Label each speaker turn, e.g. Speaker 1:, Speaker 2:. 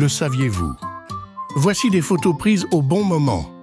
Speaker 1: Le saviez-vous? Voici des photos prises au bon moment.